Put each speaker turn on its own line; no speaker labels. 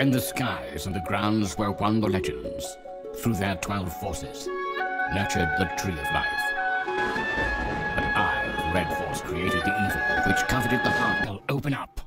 In the skies and the grounds where one the legends, through their twelve forces, nurtured the tree of life. But I, Red Force, created the evil which coveted the heart will open up